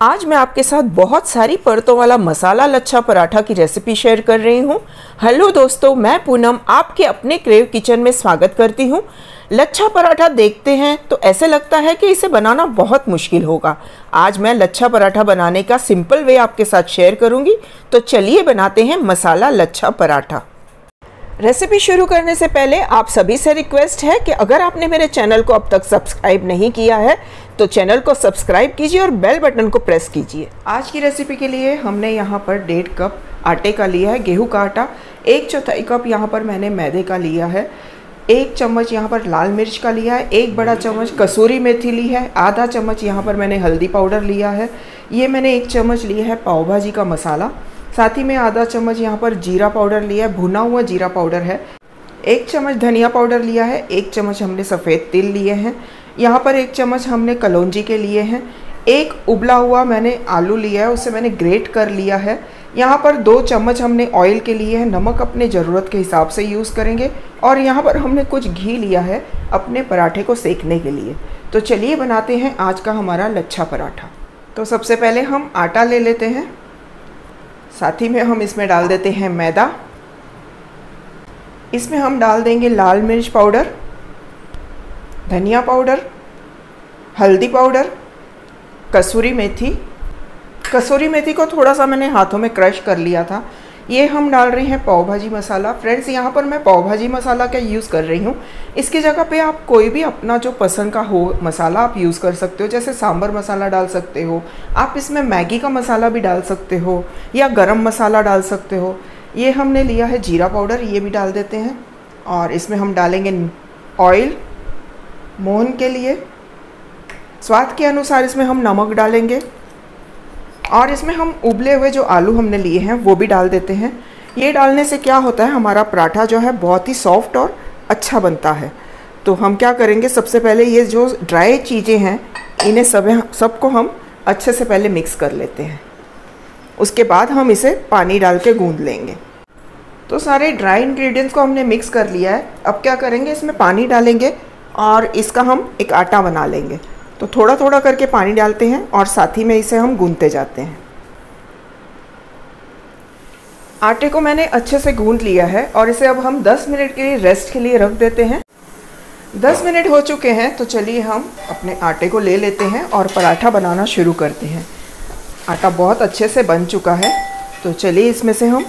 आज मैं आपके साथ बहुत सारी परतों वाला मसाला लच्छा पराठा की रेसिपी शेयर कर रही हूँ। हेलो दोस्तों, मैं पूनम आपके अपने क्रेव किचन में स्वागत करती हूँ। लच्छा पराठा देखते हैं तो ऐसे लगता है कि इसे बनाना बहुत मुश्किल होगा। आज मैं लच्छा पराठा बनाने का सिंपल वे आपके साथ शेयर करूँगी। तो चलिए बनाते हैं मसाला लच्छा पराठा। रेसिपी शुरू करने से पहले आप सभी से रिक्वेस्ट है कि अगर आपने मेरे चैनल को अब तक सब्सक्राइब नहीं किया है तो चैनल को सब्सक्राइब कीजिए और बेल बटन को प्रेस कीजिए। आज की रेसिपी के लिए हमने यहाँ पर डेढ़ कप आटे का लिया है, गेहूँ का आटा। एक चौथाई कप यहाँ पर मैंने मैदे का लिया है। एक चम्मच यहाँ पर लाल मिर्च का लिया है। एक बड़ा चम्मच कसूरी मेथी ली है। आधा चम्मच यहाँ पर मैंने हल्दी पाउडर लिया है। ये मैंने एक चम्मच लिया है पाव भाजी का मसाला। साथ ही में आधा चम्मच यहाँ पर जीरा पाउडर लिया है, भुना हुआ जीरा पाउडर है। एक चम्मच धनिया पाउडर लिया है, एक चम्मच हमने सफ़ेद तिल लिए हैं। यहाँ पर एक चम्मच हमने कलौंजी के लिए हैं। एक उबला हुआ मैंने आलू लिया है, उसे मैंने ग्रेट कर लिया है। यहाँ पर दो चम्मच हमने ऑयल के लिए हैं, नमक अपने ज़रूरत के हिसाब से यूज़ करेंगे। और यहाँ पर हमने कुछ घी लिया है अपने पराठे को सेकने के लिए। तो चलिए बनाते हैं आज का हमारा लच्छा पराठा। तो सबसे पहले हम आटा ले लेते हैं। साथ ही में हम इसमें डाल देते हैं मैदा। इसमें हम डाल देंगे लाल मिर्च पाउडर, धनिया पाउडर, हल्दी पाउडर, कसूरी मेथी। कसूरी मेथी को थोड़ा सा मैंने हाथों में क्रश कर लिया था। ये हम डाल रहे हैं पाव भाजी मसाला। फ्रेंड्स यहाँ पर मैं पाव भाजी मसाला का यूज़ कर रही हूँ? इसकी जगह पे आप कोई भी अपना जो पसंद का हो मसाला आप यूज़ कर सकते हो। जैसे सांभर मसाला डाल सकते हो। आप इसमें मैगी का मसाला भी डाल सकते हो या गरम मसाला डाल सकते हो। ये हमने लिया है जीरा पाउडर, ये भी डाल देते हैं। और इसमें हम डालेंगे ऑयल मोहन के लिए। स्वाद के अनुसार इसमें हम नमक डालेंगे। और इसमें हम उबले हुए जो आलू हमने लिए हैं, वो भी डाल देते हैं। ये डालने से क्या होता है, हमारा पराठा जो है बहुत ही सॉफ्ट और अच्छा बनता है। तो हम क्या करेंगे, सबसे पहले ये जो ड्राई चीज़ें हैं, इन्हें सब सबको हम अच्छे से पहले मिक्स कर लेते हैं। उसके बाद हम इसे पानी डाल के गूँध लेंगे। तो सारे ड्राई इंग्रेडिएंट्स को हमने मिक्स कर लिया है। अब क्या करेंगे, इसमें पानी डालेंगे और इसका हम एक आटा बना लेंगे। तो थोड़ा थोड़ा करके पानी डालते हैं और साथ ही में इसे हम गूंदते जाते हैं। आटे को मैंने अच्छे से गूंद लिया है और इसे अब हम 10 मिनट के लिए रेस्ट के लिए रख देते हैं। 10 मिनट हो चुके हैं तो चलिए हम अपने आटे को ले लेते हैं और पराठा बनाना शुरू करते हैं। आटा बहुत अच्छे से बन चुका है तो चलिए इसमें से हम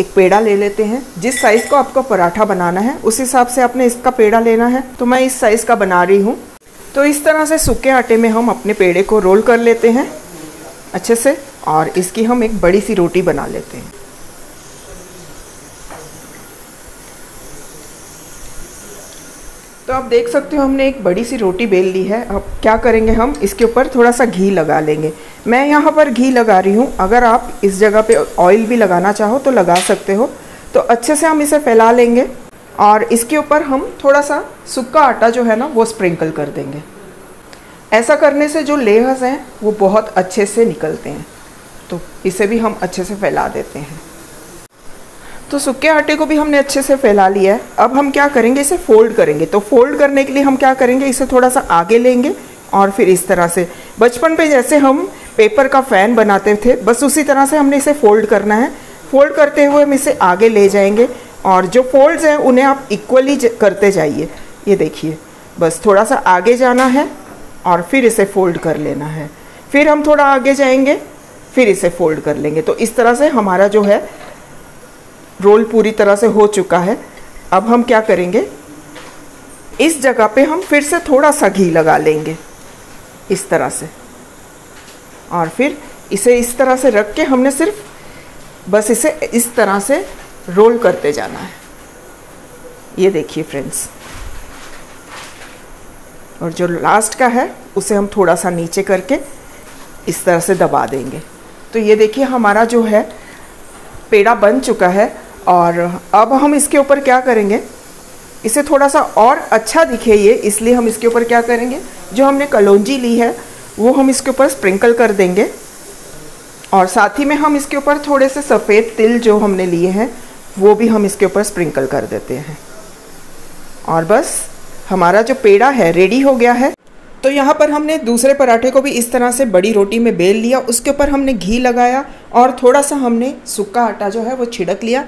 एक पेड़ा ले लेते हैं। जिस साइज़ को आपको पराठा बनाना है, उस हिसाब से आपने इसका पेड़ा लेना है। तो मैं इस साइज़ का बना रही हूँ। तो इस तरह से सूखे आटे में हम अपने पेड़े को रोल कर लेते हैं, अच्छे से, और इसकी हम एक बड़ी सी रोटी बना लेते हैं। तो आप देख सकते हो, हमने एक बड़ी सी रोटी बेल ली है। अब क्या करेंगे हम? इसके ऊपर थोड़ा सा घी लगा लेंगे। मैं यहाँ पर घी लगा रही हूँ। अगर आप इस जगह पे ऑयल भी लगाना चाहो तो लगा सकते हो। तो अच्छे से हम इसे फैला लेंगे। और इसके ऊपर हम थोड़ा सा सूखा आटा जो है ना, वो स्प्रिंकल कर देंगे। ऐसा करने से जो लेयर्स हैं, वो बहुत अच्छे से निकलते हैं। तो इसे भी हम अच्छे से फैला देते हैं। तो सूखे आटे को भी हमने अच्छे से फैला लिया है। अब हम क्या करेंगे, इसे फोल्ड करेंगे। तो फोल्ड करने के लिए हम क्या करेंगे, इसे थोड़ा सा आगे लेंगे और फिर इस तरह से। बचपन पे जैसे हम पेपर का फ़ैन बनाते थे, बस उसी तरह से हमने इसे फोल्ड करना है। फोल्ड करते हुए हम इसे आगे ले जाएँगे। और जो फोल्ड्स हैं, उन्हें आप इक्वली करते जाइए। ये देखिए, बस थोड़ा सा आगे जाना है और फिर इसे फोल्ड कर लेना है। फिर हम थोड़ा आगे जाएँगे, फिर इसे फोल्ड कर लेंगे। तो इस तरह से हमारा जो है रोल पूरी तरह से हो चुका है। अब हम क्या करेंगे? इस जगह पे हम फिर से थोड़ा सा घी लगा लेंगे, इस तरह से। और फिर इसे इस तरह से रख के हमने सिर्फ़, बस इसे इस तरह से रोल करते जाना है। ये देखिए फ्रेंड्स और जो लास्ट का है, उसे हम थोड़ा सा नीचे करके इस तरह से दबा देंगे। तो ये देखिए, हमारा जो है, पेड़ा बन चुका है। और अब हम इसके ऊपर क्या करेंगे? इसे थोड़ा सा और अच्छा दिखे ये इसलिए हम इसके ऊपर क्या करेंगे? जो हमने कलौंजी ली है, वो हम इसके ऊपर स्प्रिंकल कर देंगे। और साथ ही में हम इसके ऊपर थोड़े से सफ़ेद तिल जो हमने लिए हैं वो भी हम इसके ऊपर स्प्रिंकल कर देते हैं। और बस, हमारा जो पेड़ा है, रेडी हो गया है। तो यहाँ पर हमने दूसरे पराठे को भी इस तरह से बड़ी रोटी में बेल लिया। उसके ऊपर हमने घी लगाया और थोड़ा सा हमने सूखा आटा जो है, वो छिड़क लिया।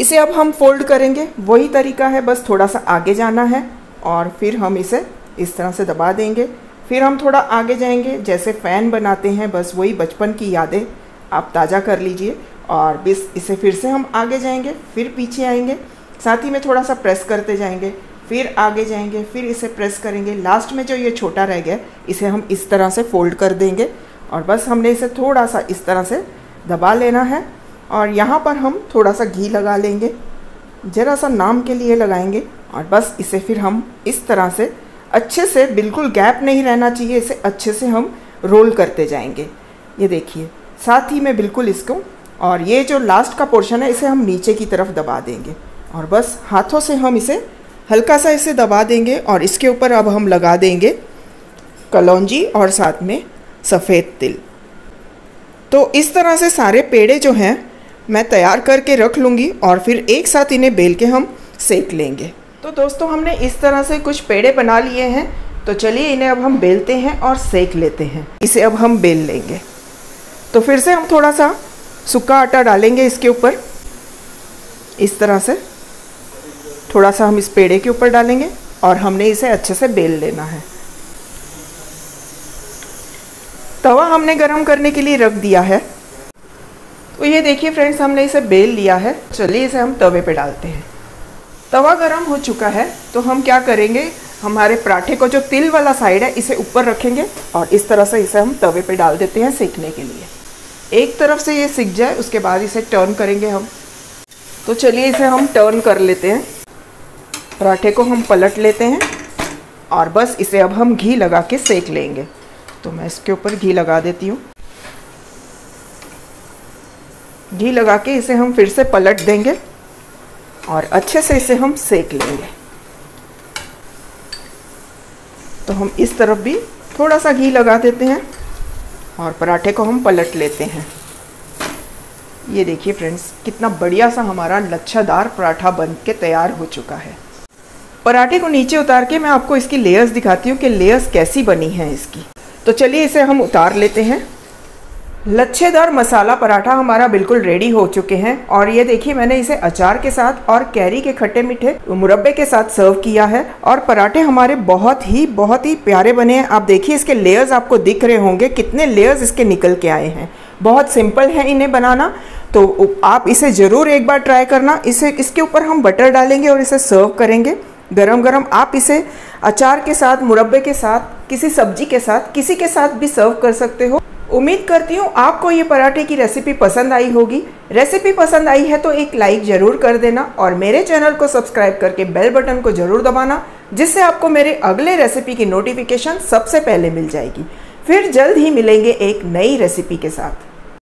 इसे अब हम फोल्ड करेंगे। वही तरीका है, बस थोड़ा सा आगे जाना है और फिर हम इसे इस तरह से दबा देंगे। फिर हम थोड़ा आगे जाएँगे। जैसे फ़ैन बनाते हैं, बस वही बचपन की यादें आप ताज़ा कर लीजिए। और बस, इसे फिर से हम आगे जाएँगे, फिर पीछे आएँगे। साथ ही में थोड़ा सा प्रेस करते जाएँगे, फिर आगे जाएँगे, फिर इसे प्रेस करेंगे। लास्ट में जो ये छोटा रह गया, इसे हम इस तरह से फोल्ड कर देंगे। और बस हमने इसे थोड़ा सा इस तरह से दबा लेना है। और यहाँ पर हम थोड़ा सा घी लगा लेंगे। ज़रा सा नाम के लिए लगाएँगे। और बस इसे फिर हम इस तरह से अच्छे से, बिल्कुल गैप नहीं रहना चाहिए, इसे अच्छे से हम रोल करते जाएँगे। ये देखिए, साथ ही में बिल्कुल इसको और ये जो लास्ट का पोर्शन है, इसे हम नीचे की तरफ़ दबा देंगे। और बस हाथों से हम इसे हल्का सा इसे दबा देंगे और इसके ऊपर अब हम लगा देंगे कलौजी और साथ में सफ़ेद तिल। तो इस तरह से सारे पेड़े जो हैं, मैं तैयार करके रख लूँगी और फिर एक साथ इन्हें बेल के हम सेक लेंगे। तो दोस्तों, हमने इस तरह से कुछ पेड़े बना लिए हैं। तो चलिए इन्हें अब हम बेलते हैं और सेक लेते हैं। इसे अब हम बेल लेंगे। तो फिर से हम थोड़ा सा सूखा आटा डालेंगे इसके ऊपर। इस तरह से। थोड़ा सा हम इस पेड़े के ऊपर डालेंगे और हमने इसे अच्छे से बेल लेना है। तवा हमने गरम करने के लिए रख दिया है। तो ये देखिए फ्रेंड्स, हमने इसे बेल लिया है। चलिए इसे हम तवे पे डालते हैं। तवा गरम हो चुका है तो हम क्या करेंगे? हमारे पराठे को जो तिल वाला साइड है, इसे ऊपर रखेंगे और इस तरह से इसे हम तवे पे डाल देते हैं सेकने के लिए। एक तरफ़ से ये सीख जाए, उसके बाद इसे टर्न करेंगे हम। तो चलिए इसे हम टर्न कर लेते हैं। पराठे को हम पलट लेते हैं और बस इसे अब हम घी लगा के सेक लेंगे। तो मैं इसके ऊपर घी लगा देती हूँ। घी लगा के इसे हम फिर से पलट देंगे और अच्छे से इसे हम सेक लेंगे। तो हम इस तरफ़ भी थोड़ा सा घी लगा देते हैं। और पराठे को हम पलट लेते हैं। ये देखिए फ्रेंड्स कितना बढ़िया सा हमारा लच्छादार पराठा बन के तैयार हो चुका है। पराठे को नीचे उतार के मैं आपको इसकी लेयर्स दिखाती हूँ कि लेयर्स कैसी बनी हैं इसकी। तो चलिए इसे हम उतार लेते हैं। लच्छेदार मसाला पराठा हमारा बिल्कुल रेडी हो चुके हैं। और ये देखिए, मैंने इसे अचार के साथ और कैरी के खट्टे मीठे मुरब्बे के साथ सर्व किया है। और पराठे हमारे बहुत ही बहुत ही प्यारे बने हैं। आप देखिए, इसके लेयर्स आपको दिख रहे होंगे। कितने लेयर्स इसके निकल के आए हैं। बहुत सिंपल है इन्हें बनाना। तो आप इसे ज़रूर एक बार ट्राई करना। इसे, इसके ऊपर हम बटर डालेंगे और इसे सर्व करेंगे। गरम गरम आप इसे अचार के साथ, मुरब्बे के साथ, किसी सब्ज़ी के साथ, किसी के साथ भी सर्व कर सकते हो। उम्मीद करती हूँ आपको ये पराठे की रेसिपी पसंद आई होगी। रेसिपी पसंद आई है तो एक लाइक ज़रूर कर देना और मेरे चैनल को सब्सक्राइब करके बेल बटन को ज़रूर दबाना, जिससे आपको मेरे अगले रेसिपी की नोटिफिकेशन सबसे पहले मिल जाएगी। फिर जल्द ही मिलेंगे एक नई रेसिपी के साथ।